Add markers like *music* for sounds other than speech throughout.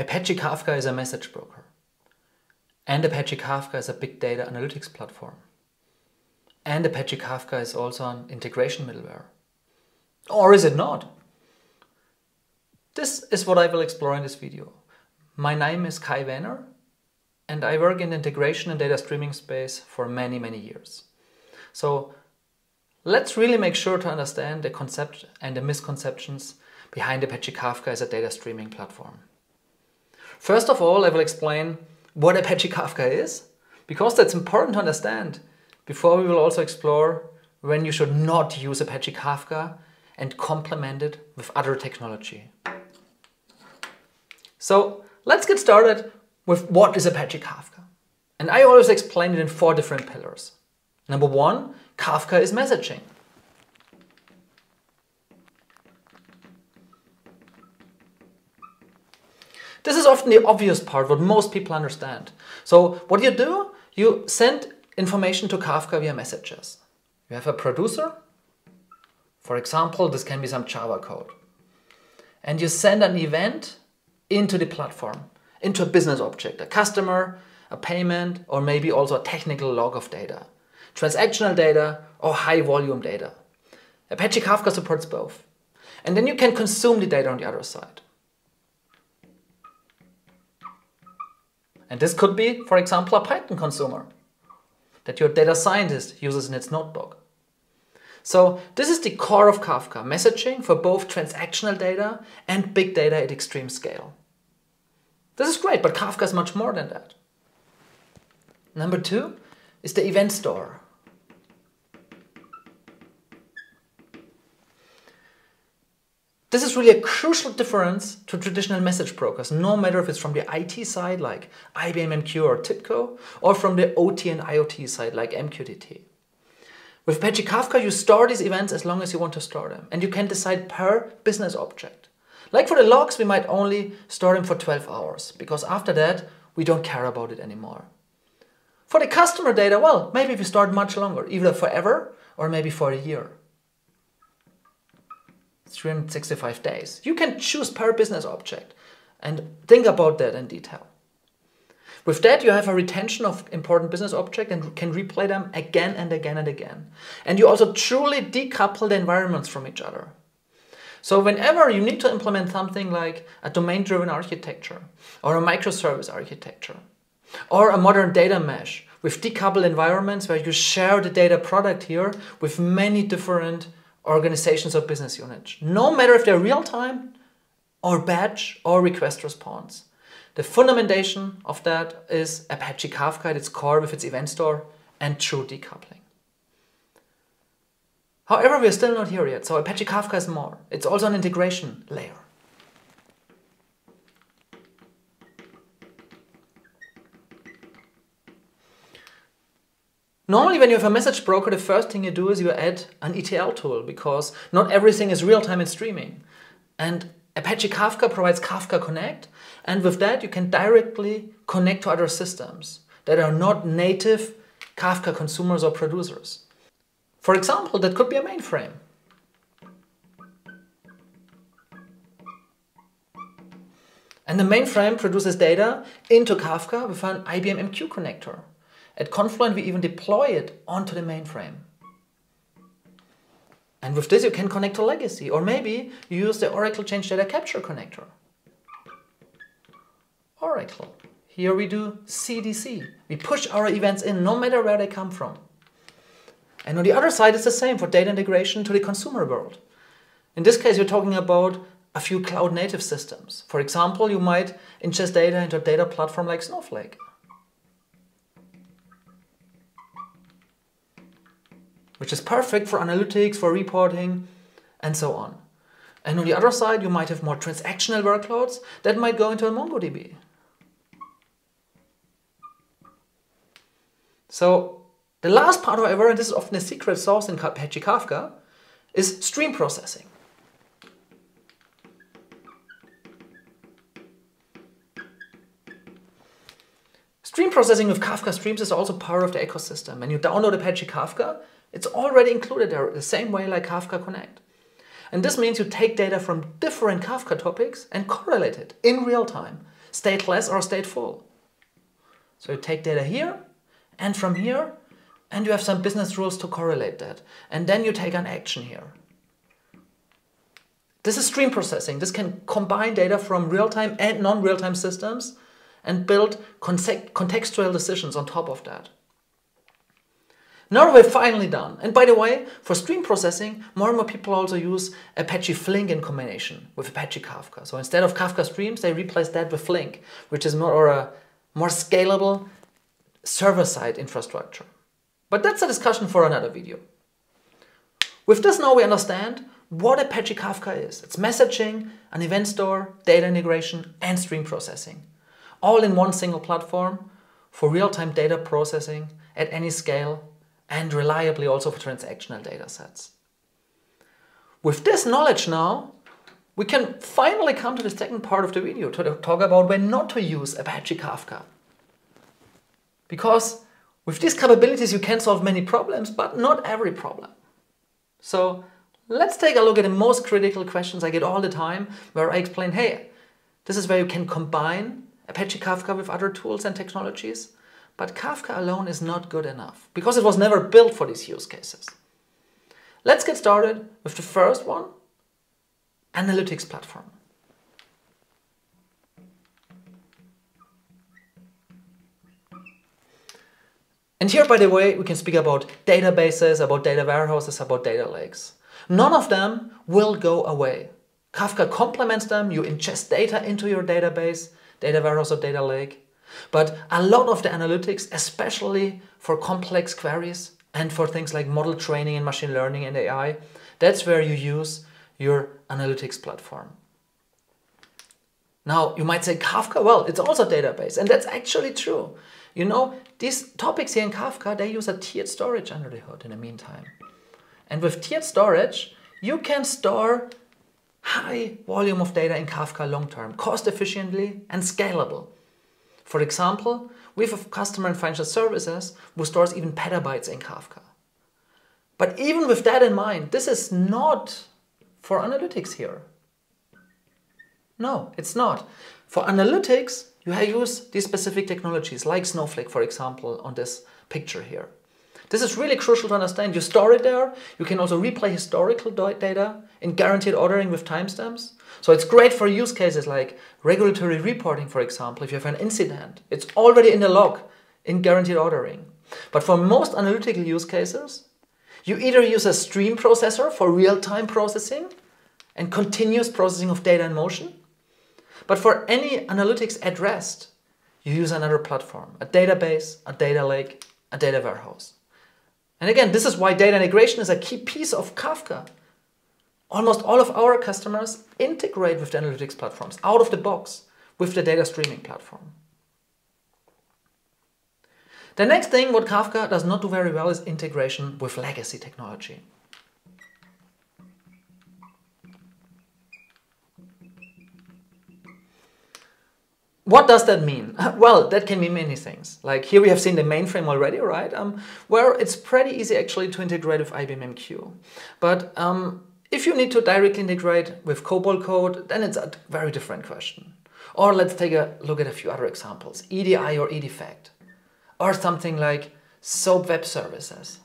Apache Kafka is a message broker. And Apache Kafka is a big data analytics platform. And Apache Kafka is also an integration middleware. Or is it not? This is what I will explore in this video. My name is Kai Waehner and I work in the integration and data streaming space for many, many years. So let's really make sure to understand the concept and the misconceptions behind Apache Kafka as a data streaming platform. First of all, I will explain what Apache Kafka is, because that's important to understand before we will also explore when you should not use Apache Kafka and complement it with other technology. So let's get started with what is Apache Kafka. And I always explain it in four different pillars. Number one, Kafka is messaging. This is often the obvious part, what most people understand. So what you do, you send information to Kafka via messages. You have a producer, for example, this can be some Java code. And you send an event into the platform, into a business object, a customer, a payment, or maybe also a technical log of data, transactional data, or high volume data. Apache Kafka supports both. And then you can consume the data on the other side. And this could be, for example, a Python consumer that your data scientist uses in its notebook. So this is the core of Kafka, messaging for both transactional data and big data at extreme scale. This is great, but Kafka is much more than that. Number two is the event store. This is really a crucial difference to traditional message brokers, no matter if it's from the IT side like IBM MQ or TIBCO, or from the OT and IoT side like MQTT. With Apache Kafka, you store these events as long as you want to store them, and you can decide per business object. Like for the logs, we might only store them for 12 hours, because after that, we don't care about it anymore. For the customer data, well, maybe we store it much longer, either forever or maybe for a year. 365 days. You can choose per business object and think about that in detail. With that, you have a retention of important business objects and can replay them again and again and again. And you also truly decouple the environments from each other. So whenever you need to implement something like a domain-driven architecture or a microservice architecture or a modern data mesh with decoupled environments where you share the data product here with many different organizations or business units, no matter if they're real-time or batch or request response. The fundamentation of that is Apache Kafka at its core with its event store and true decoupling. However, we're still not here yet, so Apache Kafka is more. It's also an integration layer. Normally when you have a message broker, the first thing you do is you add an ETL tool because not everything is real-time in streaming. And Apache Kafka provides Kafka Connect, and with that you can directly connect to other systems that are not native Kafka consumers or producers. For example, that could be a mainframe. And the mainframe produces data into Kafka with an IBM MQ connector. At Confluent, we even deploy it onto the mainframe. And with this, you can connect to legacy, or maybe you use the Oracle Change Data Capture connector. Oracle. Here we do CDC. We push our events in no matter where they come from. And on the other side, it's the same for data integration to the consumer world. In this case, you're talking about a few cloud native systems. For example, you might ingest data into a data platform like Snowflake. Which is perfect for analytics, for reporting, and so on. And on the other side, you might have more transactional workloads that might go into a MongoDB. So the last part, however, and this is often a secret sauce in Apache Kafka, is stream processing. Processing with Kafka Streams is also part of the ecosystem. When you download Apache Kafka, it's already included there the same way like Kafka Connect. And this means you take data from different Kafka topics and correlate it in real time stateless or stateful. So you take data here and from here, and you have some business rules to correlate that. And then you take an action here. This is stream processing. This can combine data from real-time and non-real-time systems and build contextual decisions on top of that. Now we're finally done. And by the way, for stream processing, more and more people also use Apache Flink in combination with Apache Kafka. So instead of Kafka streams, they replace that with Flink, which is more or a more scalable server-side infrastructure. But that's a discussion for another video. With this now we understand what Apache Kafka is. It's messaging, an event store, data integration, and stream processing. All in one single platform for real-time data processing at any scale and reliably also for transactional data sets. With this knowledge now, we can finally come to the second part of the video to talk about when not to use Apache Kafka. Because with these capabilities you can solve many problems, but not every problem. So let's take a look at the most critical questions I get all the time where I explain, hey, this is where you can combine Apache Kafka with other tools and technologies but Kafka alone is not good enough because it was never built for these use cases. Let's get started with the first one, analytics platform. And here, by the way, we can speak about databases, about data warehouses, about data lakes. None of them will go away. Kafka complements them. You ingest data into your database, data warehouse or data lake. But a lot of the analytics, especially for complex queries and for things like model training and machine learning and AI, that's where you use your analytics platform. Now, you might say Kafka, well, it's also a database, and that's actually true. You know, these topics here in Kafka, they use a tiered storage under the hood in the meantime. And with tiered storage, you can store high volume of data in Kafka long term, cost efficiently and scalable. For example, we have a customer in financial services who stores even petabytes in Kafka. But even with that in mind, this is not for analytics here. No, it's not. For analytics, you use these specific technologies like Snowflake, for example, on this picture here. This is really crucial to understand. You store it there. You can also replay historical data in guaranteed ordering with timestamps. So it's great for use cases like regulatory reporting, for example, if you have an incident. It's already in the log in guaranteed ordering. But for most analytical use cases, you either use a stream processor for real-time processing and continuous processing of data in motion. But for any analytics at rest, you use another platform, a database, a data lake, a data warehouse. And again, this is why data integration is a key piece of Kafka. Almost all of our customers integrate with the analytics platforms out of the box with the data streaming platform. The next thing what Kafka does not do very well is integration with legacy technology. What does that mean? *laughs* Well, that can mean many things. Like here we have seen the mainframe already, right? Um, where it's pretty easy actually to integrate with IBM MQ. But um, if you need to directly integrate with COBOL code, then it's a very different question. Or let's take a look at a few other examples, EDI or EDIFACT, or something like SOAP web services.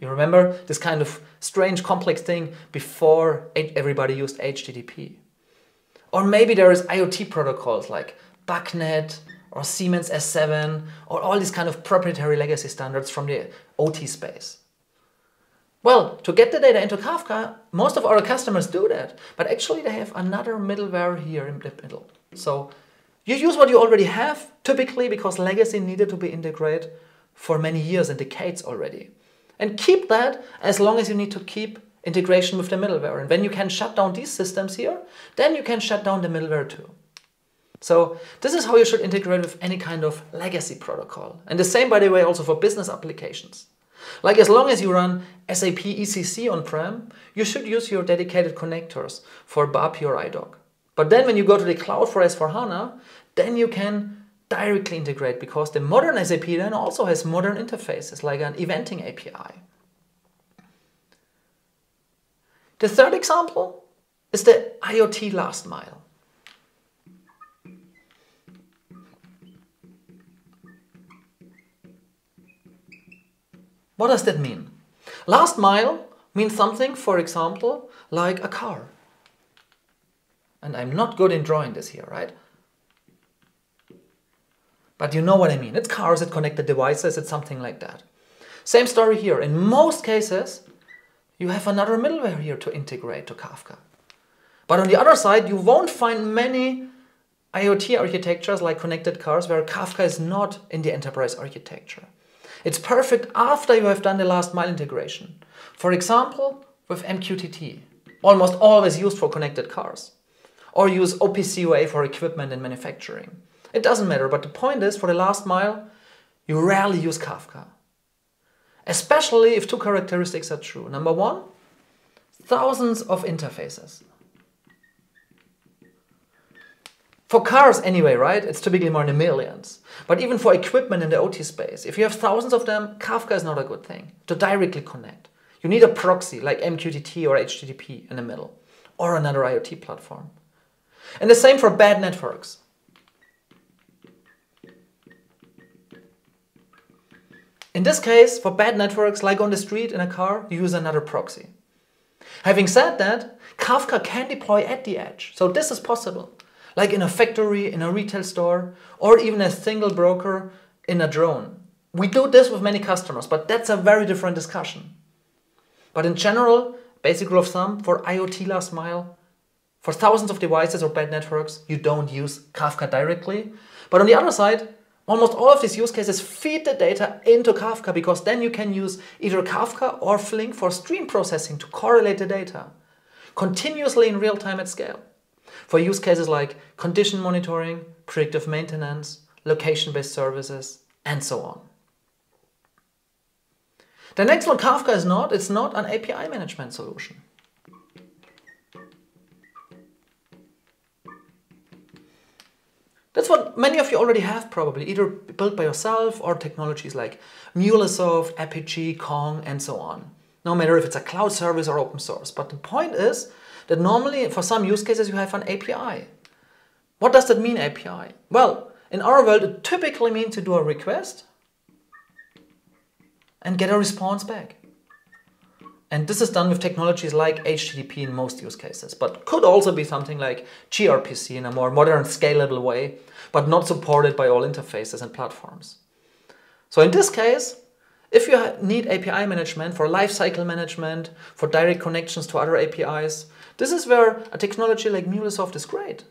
You remember this kind of strange complex thing before everybody used HTTP. Or maybe there is IoT protocols like BACnet or Siemens S7 or all these kind of proprietary legacy standards from the OT space. Well, to get the data into Kafka, most of our customers do that, but actually they have another middleware here in the middle. So you use what you already have, typically because legacy needed to be integrated for many years and decades already. And keep that as long as you need to keep integration with the middleware. And when you can shut down these systems here, then you can shut down the middleware too. So this is how you should integrate with any kind of legacy protocol. And the same, by the way, also for business applications. Like as long as you run SAP ECC on-prem, you should use your dedicated connectors for BAPI or IDOC. But then when you go to the cloud for S4HANA, then you can directly integrate because the modern SAP then also has modern interfaces like an eventing API. The third example is the IoT last mile. What does that mean? Last mile means something, for example, like a car. And I'm not good in drawing this here, right? But you know what I mean. It's cars, it's connected devices, it's something like that. Same story here. In most cases, you have another middleware here to integrate to Kafka. But on the other side, you won't find many IoT architectures like connected cars where Kafka is not in the enterprise architecture. It's perfect after you have done the last mile integration. For example, with MQTT, almost always used for connected cars. Or use OPC UA for equipment and manufacturing. It doesn't matter, but the point is for the last mile, you rarely use Kafka. Especially if two characteristics are true. Number one, thousands of interfaces. For cars anyway, right? It's typically more in the millions. But even for equipment in the OT space, if you have thousands of them, Kafka is not a good thing to directly connect. You need a proxy like MQTT or HTTP in the middle, or another IoT platform. And the same for bad networks. In this case, for bad networks, like on the street in a car, you use another proxy. Having said that, Kafka can deploy at the edge, so this is possible. Like in a factory, in a retail store, or even a single broker in a drone. We do this with many customers, but that's a very different discussion. But in general, basic rule of thumb, for IoT last mile, for thousands of devices or bad networks, you don't use Kafka directly. But on the other side, Almost all of these use cases feed the data into Kafka because then you can use either Kafka or Flink for stream processing to correlate the data continuously in real time at scale. For use cases like condition monitoring, predictive maintenance, location based services, and so on. The next one Kafka is not, it's not an API management solution. That's what many of you already have probably, either built by yourself or technologies like MuleSoft, Apigee, Kong, and so on. No matter if it's a cloud service or open source. But the point is that normally for some use cases you have an API. What does that mean, API? Well, in our world it typically means to do a request and get a response back. And this is done with technologies like HTTP in most use cases, but could also be something like gRPC in a more modern, scalable way, but not supported by all interfaces and platforms. So in this case, if you need API management for lifecycle management, for direct connections to other APIs, this is where a technology like MuleSoft is great.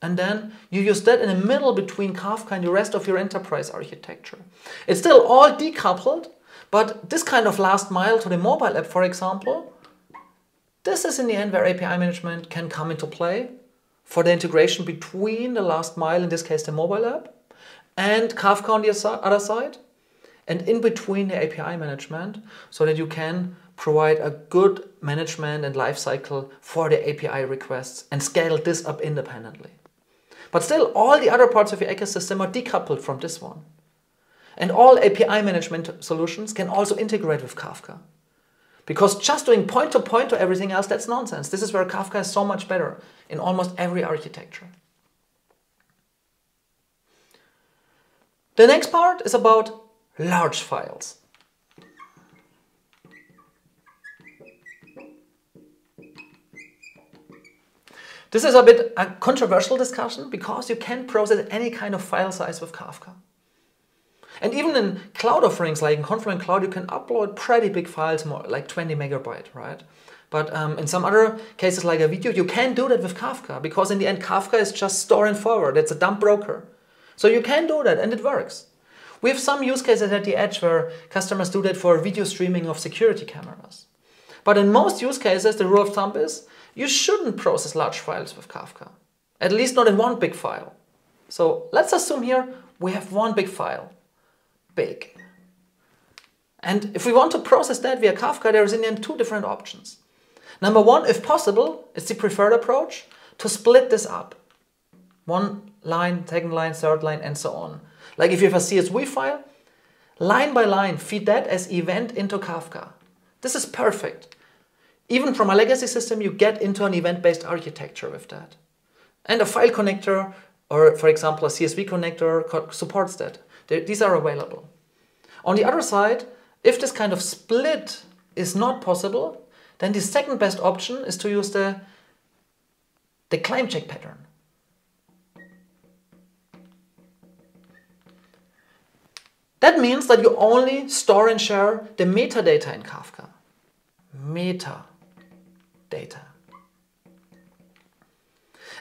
And then you use that in the middle between Kafka and the rest of your enterprise architecture. It's still all decoupled, but this kind of last mile to the mobile app, for example, this is in the end where API management can come into play for the integration between the last mile, in this case the mobile app, and Kafka on the other side, and in between the API management, so that you can provide a good management and lifecycle for the API requests and scale this up independently. But still, all the other parts of your ecosystem are decoupled from this one. And all API management solutions can also integrate with Kafka. Because just doing point to point to everything else, that's nonsense. This is where Kafka is so much better in almost every architecture. The next part is about large files. This is a bit a controversial discussion because you can process any kind of file size with Kafka. And even in cloud offerings like in Confluent Cloud, you can upload pretty big files, more like 20 megabyte, right? But um, in some other cases like a video, you can do that with Kafka because in the end, Kafka is just store and forward. It's a dump broker. So you can do that and it works. We have some use cases at the edge where customers do that for video streaming of security cameras. But in most use cases, the rule of thumb is you shouldn't process large files with Kafka. At least not in one big file. So let's assume here we have one big file big. And if we want to process that via Kafka, there is in the end two different options. Number one, if possible, it's the preferred approach to split this up. One line, second line, third line, and so on. Like if you have a CSV file, line by line, feed that as event into Kafka. This is perfect. Even from a legacy system, you get into an event-based architecture with that. And a file connector, or for example, a CSV connector supports that. These are available. On the other side, if this kind of split is not possible, then the second best option is to use the, the claim check pattern. That means that you only store and share the metadata in Kafka. Metadata.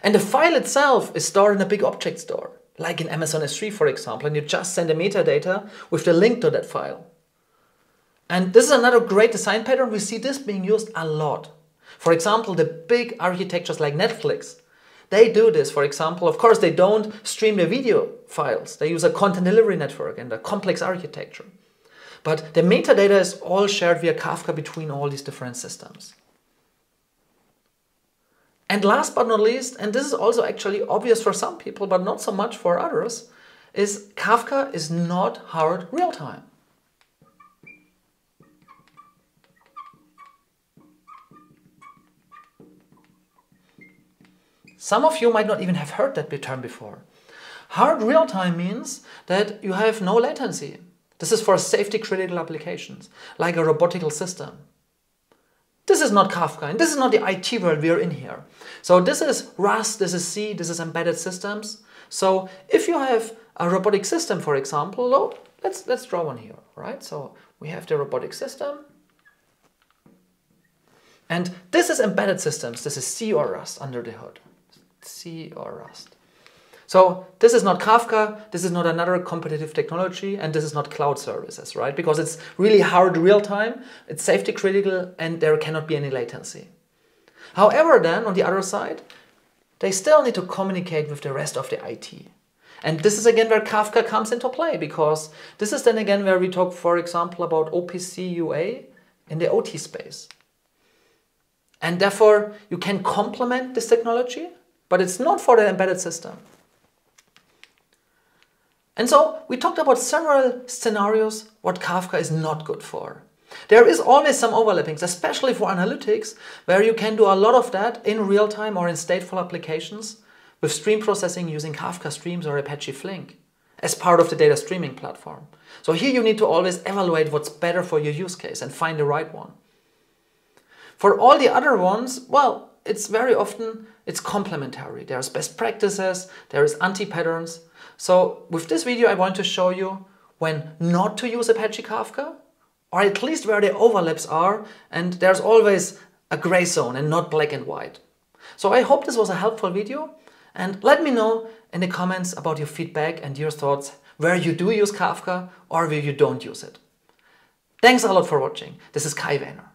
And the file itself is stored in a big object store, like in Amazon S3, for example, and you just send the metadata with the link to that file. And this is another great design pattern. We see this being used a lot. For example, the big architectures like Netflix, they do this. For example, of course, they don't stream the video files. They use a content delivery network and a complex architecture. But the metadata is all shared via Kafka between all these different systems. And last but not least, and this is also actually obvious for some people, but not so much for others, is Kafka is not hard real time. Some of you might not even have heard that term before. Hard real time means that you have no latency. This is for safety critical applications, like a robotical system. This is not Kafka, and this is not the IT world we are in here. So this is Rust, this is C, this is embedded systems. So if you have a robotic system, for example, let's, let's draw one here, right? So we have the robotic system. And this is embedded systems. This is C or Rust under the hood. C or Rust. So this is not Kafka, this is not another competitive technology, and this is not cloud services, right? Because it's really hard real time, it's safety critical, and there cannot be any latency. However, then on the other side, they still need to communicate with the rest of the IT. And this is again where Kafka comes into play, because this is then again where we talk, for example, about OPC UA in the OT space. And therefore, you can complement this technology but it's not for the embedded system. And so we talked about several scenarios what Kafka is not good for. There is always some overlappings, especially for analytics, where you can do a lot of that in real time or in stateful applications with stream processing using Kafka Streams or Apache Flink as part of the data streaming platform. So here you need to always evaluate what's better for your use case and find the right one. For all the other ones, well, it's very often it's complementary. There's best practices, there is anti-patterns. So with this video, I want to show you when not to use Apache Kafka, or at least where the overlaps are, and there's always a gray zone and not black and white. So I hope this was a helpful video, and let me know in the comments about your feedback and your thoughts where you do use Kafka or where you don't use it. Thanks a lot for watching. This is Kai Waehner.